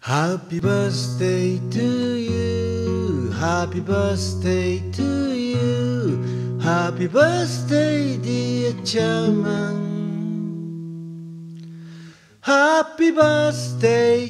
Happy birthday to you. Happy birthday to you. Happy birthday dear chairman. Happy birthday